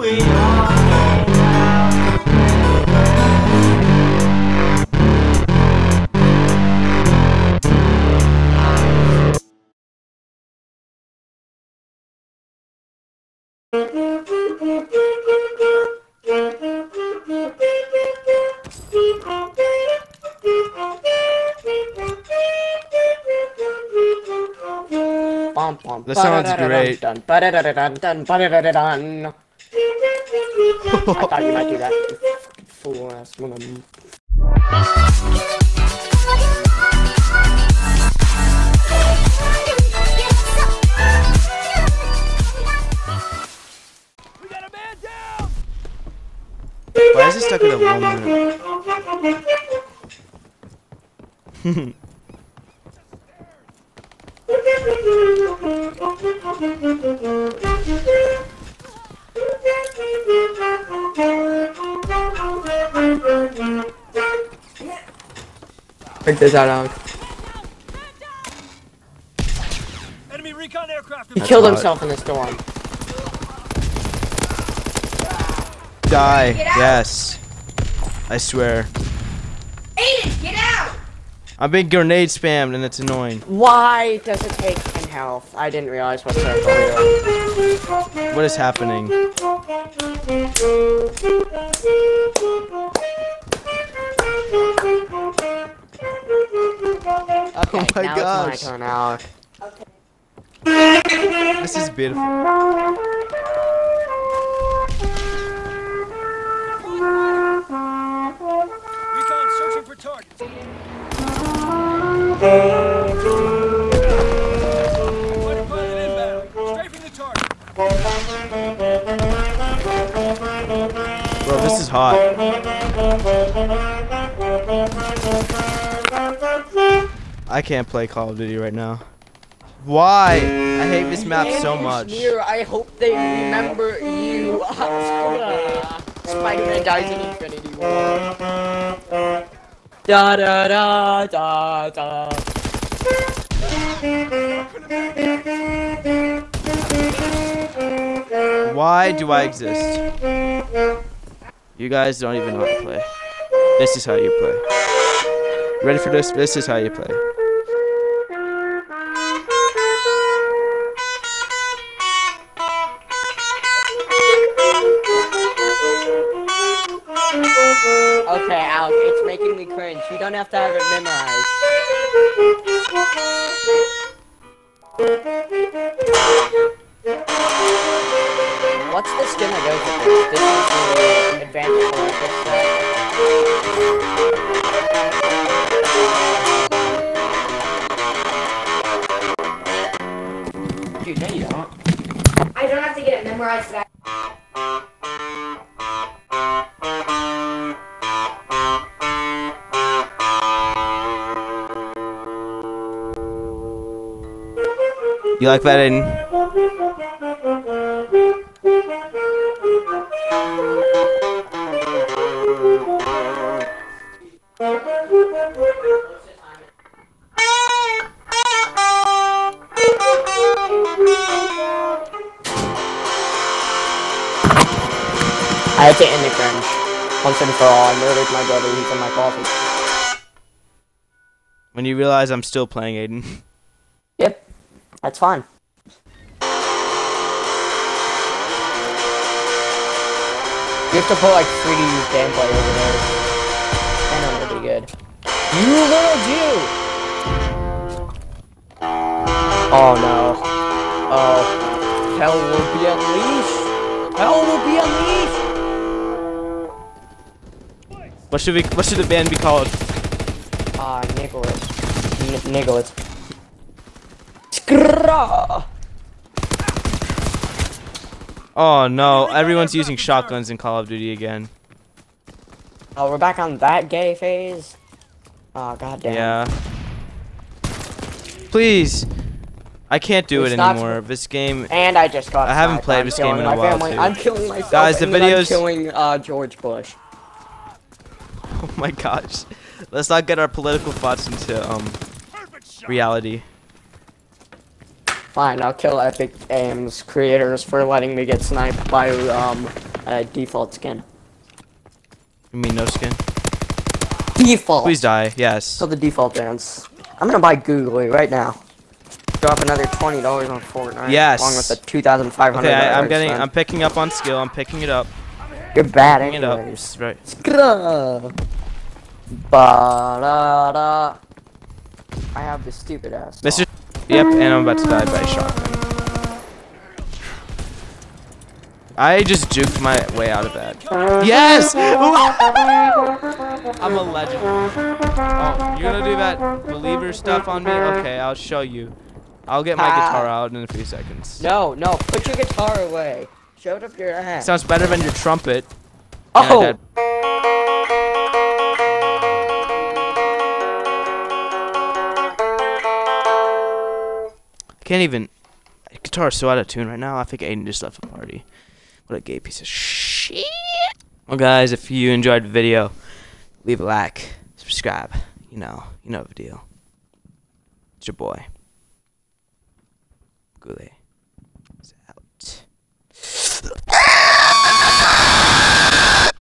We are bum, sounds great. I thought you might do that. Fool ass woman. Why is it stuck at a one minute? Check this out, Alex. Enemy recon aircraft. He killed himself in the storm. Die. Yes. I swear. Aiden, get out! I'm being grenade spammed and it's annoying. Why does it take 10 health? I didn't realize what circle we were. What is happening? Oh okay, my now gosh. it's my turn, Alex. This is beautiful. Recon searching for targets. Fighter pilot inbound. Strafing the target. Bro, this is hot. I can't play Call of Duty right now. Why? I hate this map so much. Engineer, I hope they remember you. Spider-Man dies in Infinity War. Da da da da da. Why do I exist? You guys don't even know how to play. This is how you play. Ready for this? This is how you play. You don't have to have it memorized. What's the skin that goes with this? This is the advanced collector set. Dude, no you don't. I don't have to get it memorized. You like that, Aiden? I have to end the cringe. Once and for all, I murdered my brother, he's in my coffin. When you realize I'm still playing Aiden. Yep, that's fine. You have to put like 3D gameplay over there. And I'm pretty good. You little Jew! Oh no. Oh. Hell will be unleashed! Hell will be unleashed! What should we? What should the band be called? Ah, Nicholas. N- Nicholas. Oh no! Everyone's using shotguns in Call of Duty again. Oh, we're back on that gay phase? Oh, goddamn. Yeah. Please. I can't do It's it anymore. This game. And I just got. I haven't played I'm this game in a while, family. too. I'm killing myself. Guys, the videos- I'm killing uh, George Bush. Oh my gosh. Let's not get our political thoughts into um reality. Fine, I'll kill Epic Games creators for letting me get sniped by um Uh, default skin. You mean no skin? Default. Please die. Yes. So the default dance. I'm gonna buy Googly right now. Drop another twenty dollars on Fortnite. Yes. Along with the two thousand five hundred. Okay, I, I'm getting. I'm picking up on skill. I'm picking it up. You're bad Picking it up. anyways. Right. Skra. Ba-da-da. I have the stupid ass. Mr. Yep, and I'm about to die by shotgun. I just juked my way out of that. Yes! I'm a legend. Oh, you're gonna do that believer stuff on me? Okay, I'll show you. I'll get my guitar out in a few seconds. No, no, put your guitar away. Show it up your ass. Sounds better than your trumpet. Oh, Can't even. Guitar is so out of tune right now. I think Aiden just left the party. What a gay piece of shit. Well, guys, if you enjoyed the video, leave a like, subscribe. You know, you know the deal. It's your boy, Goulet.